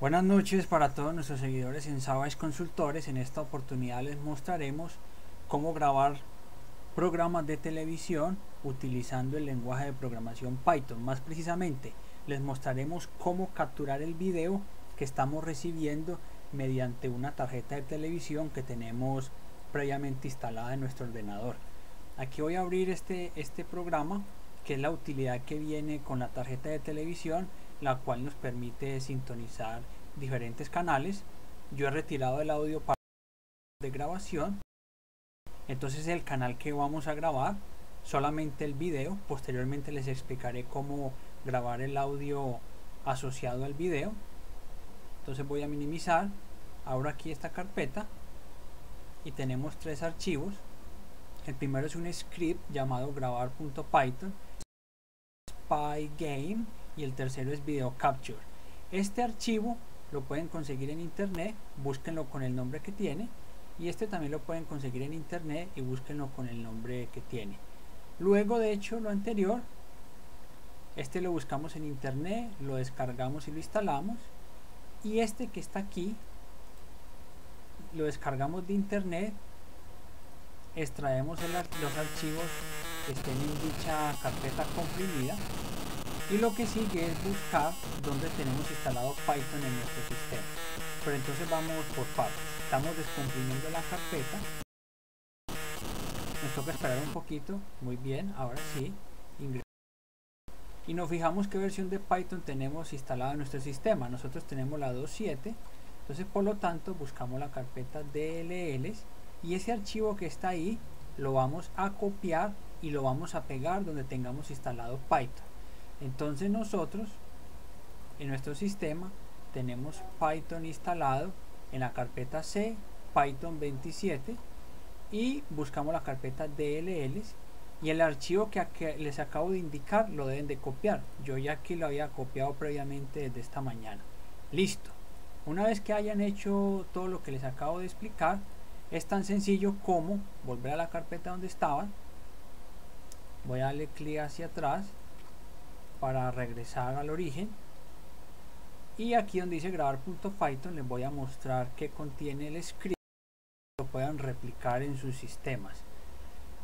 Buenas noches para todos nuestros seguidores en Savage Consultores. En esta oportunidad les mostraremos cómo grabar programas de televisión utilizando el lenguaje de programación Python. Más precisamente, les mostraremos cómo capturar el video que estamos recibiendo mediante una tarjeta de televisión que tenemos previamente instalada en nuestro ordenador. Aquí voy a abrir este, este programa que es la utilidad que viene con la tarjeta de televisión la cual nos permite sintonizar diferentes canales. Yo he retirado el audio para de grabación. Entonces el canal que vamos a grabar, solamente el video. Posteriormente les explicaré cómo grabar el audio asociado al video. Entonces voy a minimizar. Abro aquí esta carpeta y tenemos tres archivos. El primero es un script llamado grabar.python, pygame y el tercero es video capture. Este archivo lo pueden conseguir en internet, búsquenlo con el nombre que tiene y este también lo pueden conseguir en internet y búsquenlo con el nombre que tiene. Luego de hecho lo anterior, este lo buscamos en internet, lo descargamos y lo instalamos y este que está aquí lo descargamos de internet, extraemos los archivos que estén en dicha carpeta comprimida y lo que sigue es buscar dónde tenemos instalado Python en nuestro sistema. Pero entonces vamos por partes. Estamos descomprimiendo la carpeta. Nos toca esperar un poquito. Muy bien ahora sí. Y nos fijamos qué versión de Python tenemos instalada en nuestro sistema. Nosotros tenemos la 2.7 entonces por lo tanto buscamos la carpeta DLLs y ese archivo que está ahí lo vamos a copiar y lo vamos a pegar donde tengamos instalado Python entonces nosotros en nuestro sistema tenemos Python instalado en la carpeta C, Python 27 y buscamos la carpeta DLLs y el archivo que les acabo de indicar lo deben de copiar. Yo ya aquí lo había copiado previamente desde esta mañana. Listo. Una vez que hayan hecho todo lo que les acabo de explicar, es tan sencillo como volver a la carpeta donde estaban. Voy a darle clic hacia atrás para regresar al origen. Y aquí donde dice grabar.python les voy a mostrar que contiene el script lo puedan replicar en sus sistemas.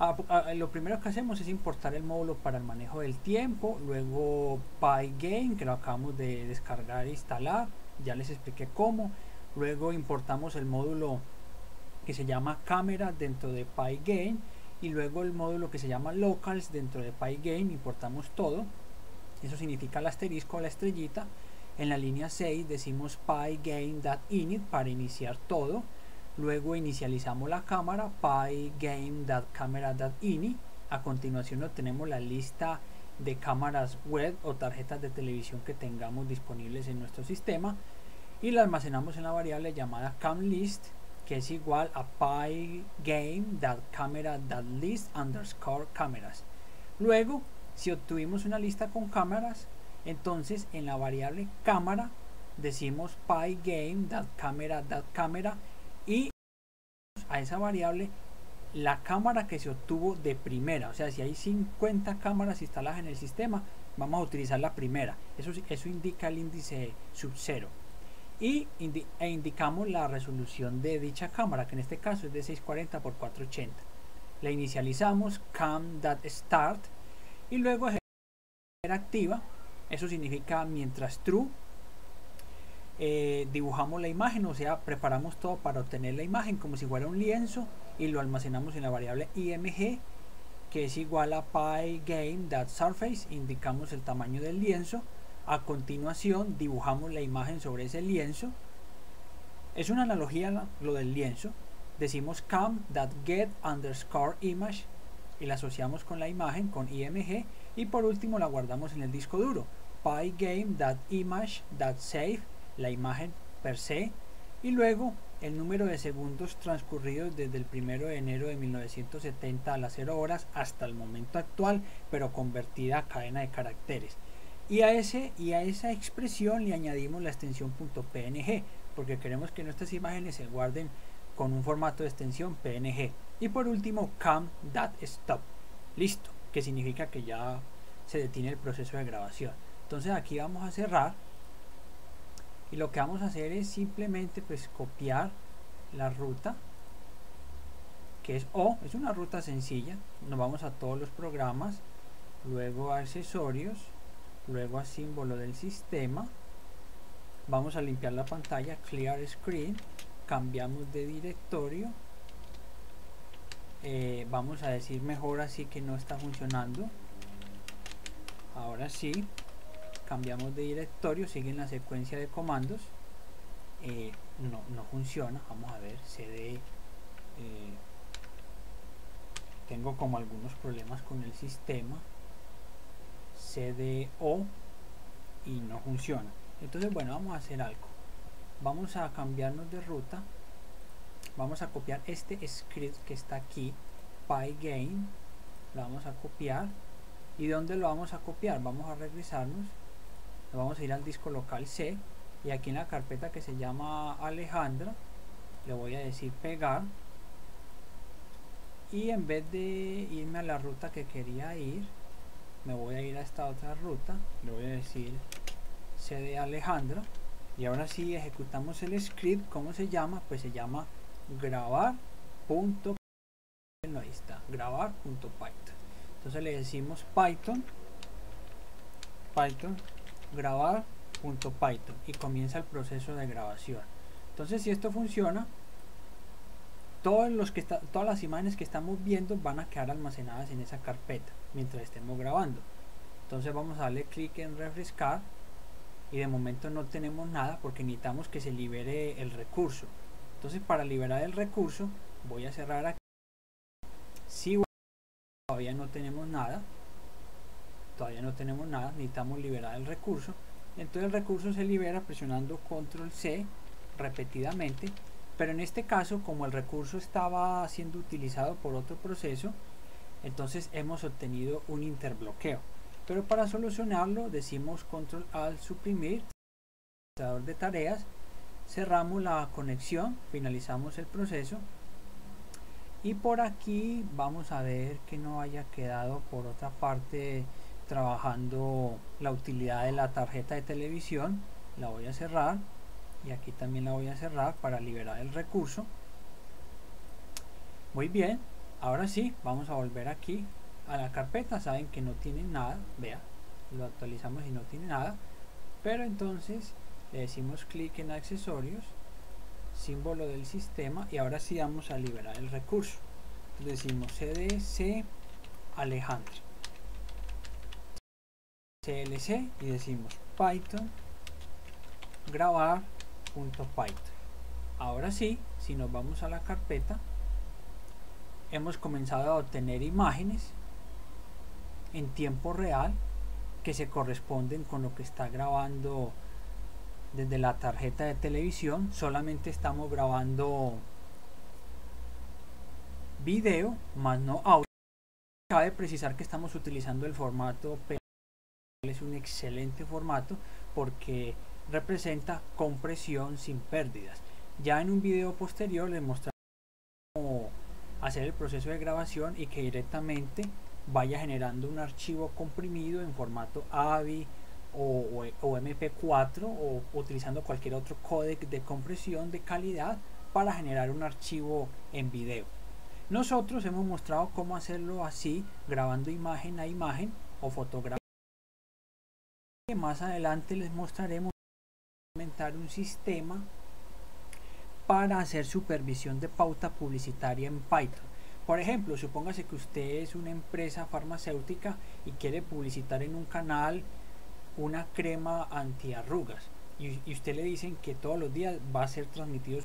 Ah, ah, lo primero que hacemos es importar el módulo para el manejo del tiempo luego pygame que lo acabamos de descargar e instalar ya les expliqué cómo. Luego importamos el módulo que se llama cámara dentro de pygame y luego el módulo que se llama locals dentro de pygame importamos todo eso significa el asterisco la estrellita. En la línea 6 decimos pygame.init para iniciar todo. Luego inicializamos la cámara pygame.camera.init. A continuación obtenemos la lista de cámaras web o tarjetas de televisión que tengamos disponibles en nuestro sistema y la almacenamos en la variable llamada camlist que es igual a pygame.camera.list underscore cámaras. Luego si obtuvimos una lista con cámaras, entonces en la variable cámara decimos pygame.camera.camera y a esa variable la cámara que se obtuvo de primera. O sea, si hay 50 cámaras instaladas en el sistema, vamos a utilizar la primera. Eso, eso indica el índice sub 0. Y e indicamos la resolución de dicha cámara, que en este caso es de 640 x 480. La inicializamos cam.start y luego es activa eso significa mientras true eh, dibujamos la imagen o sea preparamos todo para obtener la imagen como si fuera un lienzo y lo almacenamos en la variable img que es igual a pygame.surface indicamos el tamaño del lienzo. A continuación dibujamos la imagen sobre ese lienzo. Es una analogía lo del lienzo. Decimos cam.get underscore image y la asociamos con la imagen con img y por último la guardamos en el disco duro pygame.image.save la imagen per se y luego el número de segundos transcurridos desde el 1 de enero de 1970 a las 0 horas hasta el momento actual pero convertida a cadena de caracteres. Y a ese y a esa expresión le añadimos la extensión .png porque queremos que nuestras imágenes se guarden con un formato de extensión PNG y por último cam.stop listo que significa que ya se detiene el proceso de grabación. Entonces aquí vamos a cerrar. Y lo que vamos a hacer es simplemente pues copiar la ruta que es O, es una ruta sencilla, nos vamos a todos los programas, luego a accesorios, luego a símbolo del sistema, vamos a limpiar la pantalla, clear screen, cambiamos de directorio, eh, vamos a decir mejor así que no está funcionando, ahora sí, cambiamos de directorio, siguen la secuencia de comandos, eh, no, no funciona, vamos a ver, cd eh, tengo como algunos problemas con el sistema. CDO y no funciona. Entonces bueno vamos a hacer algo. Vamos a cambiarnos de ruta vamos a copiar este script que está aquí pygame. Lo vamos a copiar. Y dónde lo vamos a copiar vamos a regresarnos. Vamos a ir al disco local C. Y aquí en la carpeta que se llama Alejandra le voy a decir pegar. Y en vez de irme a la ruta que quería ir me voy a ir a esta otra ruta. Le voy a decir cd alejandra. Y ahora si ejecutamos el script. ¿cómo se llama? pues se llama grabar punto ahí está grabar.python entonces le decimos python python grabar.python y comienza el proceso de grabación. Entonces si esto funciona todos los que todas las imágenes que estamos viendo van a quedar almacenadas en esa carpeta mientras estemos grabando. Entonces vamos a darle clic en refrescar y de momento no tenemos nada porque necesitamos que se libere el recurso entonces para liberar el recurso voy a cerrar aquí. Si todavía no tenemos nada. Todavía no tenemos nada necesitamos liberar el recurso. Entonces el recurso se libera presionando control C repetidamente. Pero en este caso como el recurso estaba siendo utilizado por otro proceso entonces hemos obtenido un interbloqueo. Pero para solucionarlo decimos control al suprimir de tareas cerramos la conexión finalizamos el proceso y por aquí vamos a ver que no haya quedado por otra parte trabajando la utilidad de la tarjeta de televisión. La voy a cerrar y aquí también la voy a cerrar para liberar el recurso. Muy bien ahora sí vamos a volver aquí a la carpeta. Saben que no tiene nada vea lo actualizamos y no tiene nada. Pero entonces le decimos clic en accesorios símbolo del sistema y ahora sí vamos a liberar el recurso decimos cdc alejandro clc y decimos python grabar Python. Ahora sí, si nos vamos a la carpeta, hemos comenzado a obtener imágenes en tiempo real que se corresponden con lo que está grabando desde la tarjeta de televisión. Solamente estamos grabando video, más no audio. Cabe precisar que estamos utilizando el formato P. Es un excelente formato porque representa compresión sin pérdidas. Ya en un video posterior les mostraré cómo hacer el proceso de grabación y que directamente vaya generando un archivo comprimido en formato AVI o, MP4 o utilizando cualquier otro códec de compresión de calidad para generar un archivo en video. Nosotros hemos mostrado cómo hacerlo así, grabando imagen a imagen o fotografía. Más adelante les mostraremos implementar un sistema para hacer supervisión de pauta publicitaria en Python. Por ejemplo, supóngase que usted es una empresa farmacéutica y quiere publicitar en un canal una crema antiarrugas y, y usted le dicen que todos los días va a ser transmitido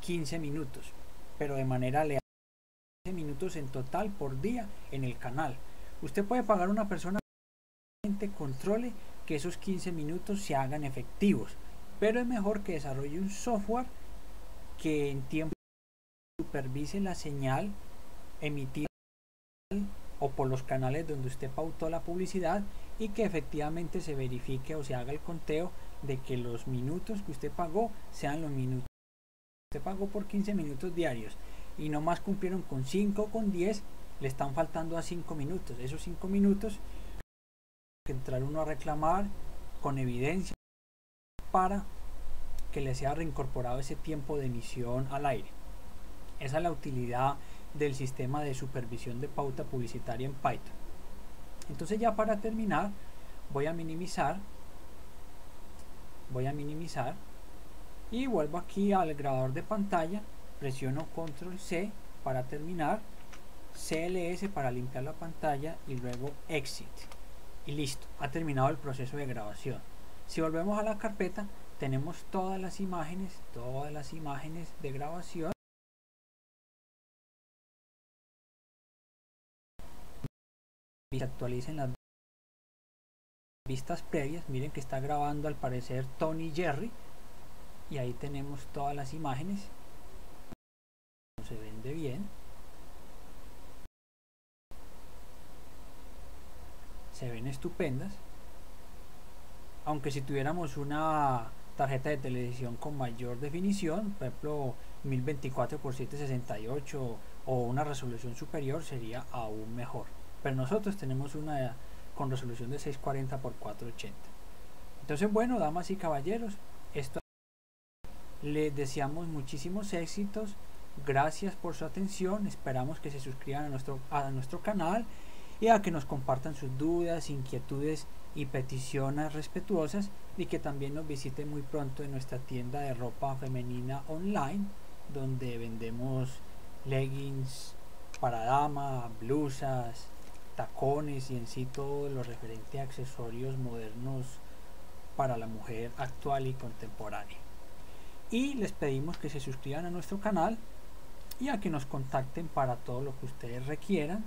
15 minutos, pero de manera leal 15 minutos en total por día en el canal. Usted puede pagar a una persona que controle que esos 15 minutos se hagan efectivos. Pero es mejor que desarrolle un software que en tiempo supervise la señal emitida o por los canales donde usted pautó la publicidad y que efectivamente se verifique o se haga el conteo de que los minutos que usted pagó sean los minutos. Usted pagó por 15 minutos diarios y no más cumplieron con 5 o con 10, le están faltando a 5 minutos. Esos 5 minutos que entrar uno a reclamar con evidencia para que le sea reincorporado ese tiempo de emisión al aire. Esa es la utilidad del sistema de supervisión de pauta publicitaria en Python. Entonces ya para terminar voy a minimizar, voy a minimizar y vuelvo aquí al grabador de pantalla, presiono control C para terminar, CLS para limpiar la pantalla y luego exit y listo, ha terminado el proceso de grabación. Si volvemos a la carpeta tenemos todas las imágenes, todas las imágenes de grabación actualicen las vistas previas. Miren que está grabando al parecer Tony Jerry. Y ahí tenemos todas las imágenes. Se vende bien. Se ven estupendas. Aunque si tuviéramos una tarjeta de televisión con mayor definición por ejemplo 1024 x 768 o una resolución superior sería aún mejor pero nosotros tenemos una con resolución de 640 x 480 entonces bueno damas y caballeros esto les deseamos muchísimos éxitos. Gracias por su atención. Esperamos que se suscriban a nuestro a nuestro canal y a que nos compartan sus dudas inquietudes y peticiones respetuosas y que también nos visiten muy pronto en nuestra tienda de ropa femenina online donde vendemos leggings para dama, blusas, tacones y en sí todo lo referente a accesorios modernos para la mujer actual y contemporánea. Y les pedimos que se suscriban a nuestro canal y a que nos contacten para todo lo que ustedes requieran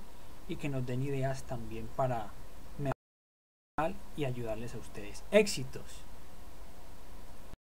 y que nos den ideas también para mejorar y ayudarles a ustedes. Éxitos.